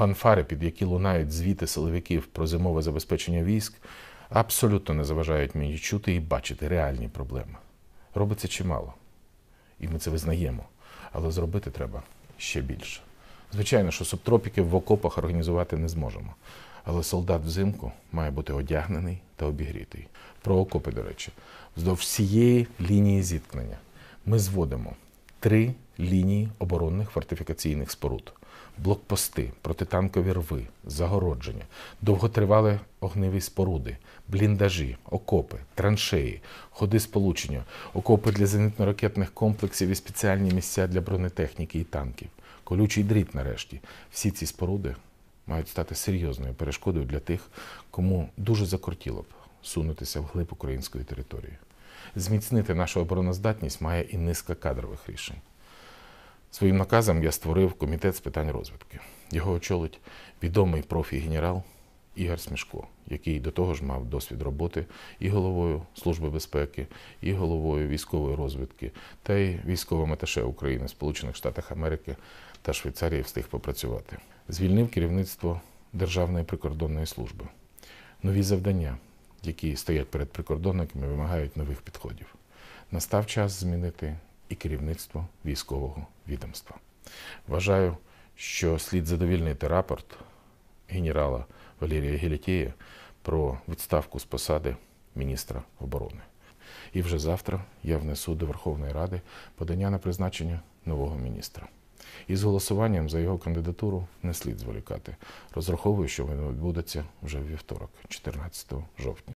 фанфари, під які лунають звіти силовиків про зимове забезпечення військ, абсолютно не заважають мені чути і бачити реальні проблеми. Робиться чимало, і ми це визнаємо, але зробити треба ще більше. Звичайно, що субтропіки в окопах організувати не зможемо. Але солдат взимку має бути одягнений та обігрітий. Про окопи, до речі, вздовж всієї лінії зіткнення ми зводимо три лінії оборонних фортифікаційних споруд: блокпости, протитанкові рви, загородження, довготривалі огневі споруди, бліндажі, окопи, траншеї, ходи сполучення, окопи для зенитно-ракетних комплексів і спеціальні місця для бронетехніки і танків, колючий дріт нарешті. Всі ці споруди мають стати серйозною перешкодою для тих, кому дуже закортіло б сунутися вглиб української території. Зміцнити нашу обороноздатність має і низка кадрових рішень. Своїм наказом я створив комітет з питань розвідки. Його очолить відомий профі-генерал Ігор Смішко, який до того ж мав досвід роботи і головою Служби безпеки, і головою військової розвідки, та й військовим аташе України Сполучених Штатах Америки та Швейцарії встиг попрацювати. Звільнив керівництво Державної прикордонної служби. Нові завдання, які стоять перед прикордонниками, вимагають нових підходів. Настав час змінити і керівництво військового відомства. Вважаю, що слід задовільнити рапорт генерала Валерія Гелітєя про відставку з посади міністра оборони. І вже завтра я внесу до Верховної Ради подання на призначення нового міністра. І з голосуванням за його кандидатуру не слід зволікати. Розраховую, що воно відбудеться вже вівторок, 14 жовтня.